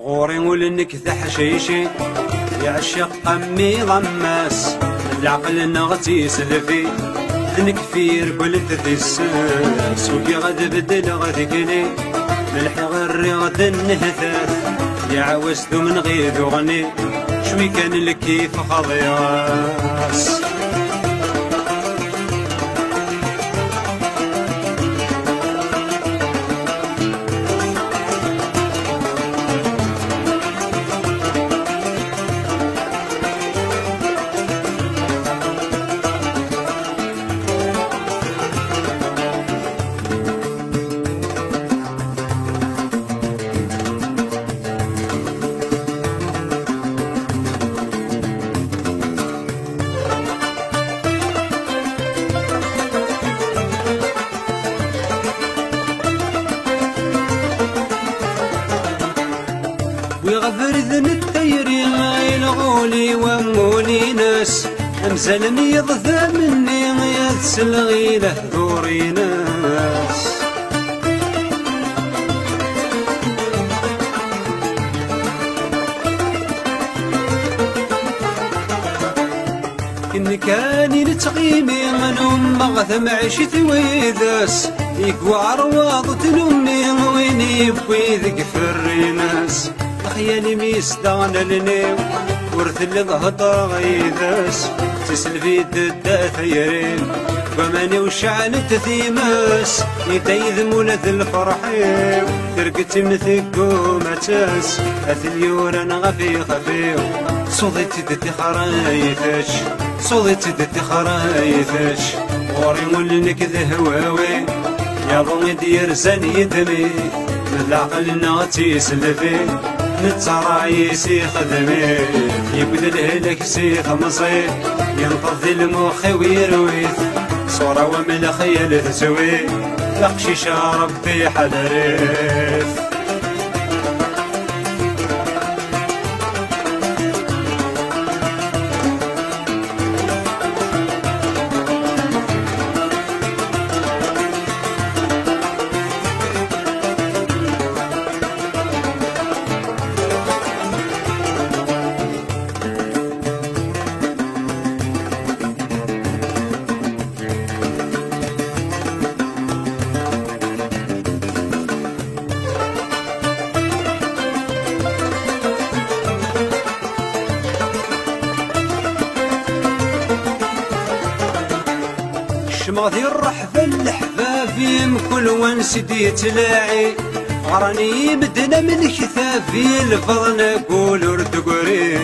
غوري ولنك تحشيشي يعشق أمي غماس العقل نغتي سلفي. نكفير قلت ذي الساس وكي غد بدل غذكني ملحي غري غد النهثاث يا عوز من غيث وغني شوي كان الكيف خضياس؟ ويغفر ذن التيري ما يلغولي وامولي ناس. امزل يضثى مني يتسل غيله ذوري ناس. إن كان يلتقيني من مغثم عشت ويداس يقوى عرواض تلومني وين يبوي ذق خيالي ميستان لنيو ورث اللي ضهطا تسل في الددا ثيرين وماني وشعل تثيماس يتيذ مولد الفرحيو ترقت مثك ومتاس اثليور أنا غفي خفيو صوضي تدتي خرايفش صوضي تدتي خرايفش غوري ولنك ذهواوي يا ضمي دير زن يدمي. العقل نغتي سلفي نترايسي خدمي يبد الهلك سي خمصي ينقض المخ ويرويث. صورة ومن خيال تسوي لقشيش ربي حدريث. شمغذي الرحفة الحفافي كل وين سدي تلاعي. غراني بدنا من كثافي الفضل نقول ورتقري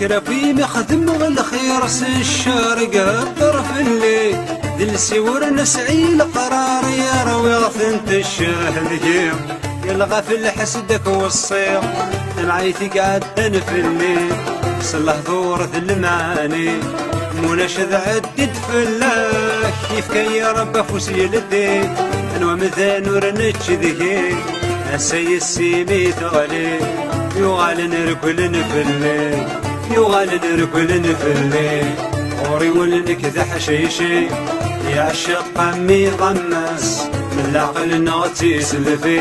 شرفي مخدم الخير الشارق الطرف اللي دلسي ورنسعي القرار يا روي غثنت الشاهد جيم يلغى في الحسدك والصيغ معيتي قاعد تنفلني. صلح ثورة المعاني مناشد عدد فلاك كيف كان يا رب فوسي لدي. انو مثان ورنتش ذهي. أسي السيمي تغلي يغال نركل نفلي يغال نركل نفلي غوري ولنك ذا حشيشي. يعشق عمي غماس من العقل نغتي سلفي.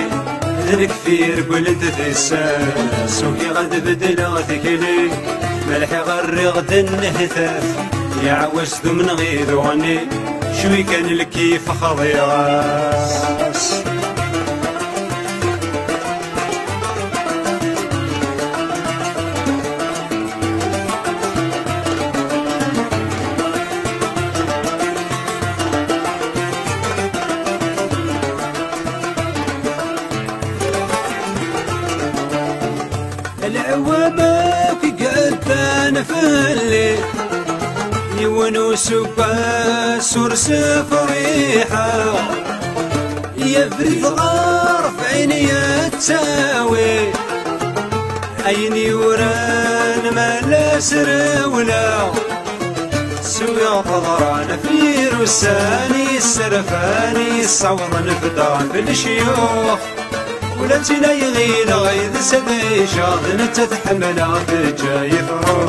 ذنك فير قلت ثساس وكي غد بدل غثكلي ملحي غري غد النهثاف يا عوز من غير غني شوي كان الكيف خضيغاس العوابك قد فلي يونس باس ورسف ريحة يفرد غار في عيني تساوي. عيني وران ما لا سرولا سوي فضران في رساني السرفاني صور نفدان في الشيوخ. ولا تلا يغيل غيظ سدي شاض نتتحمل في جاي فروح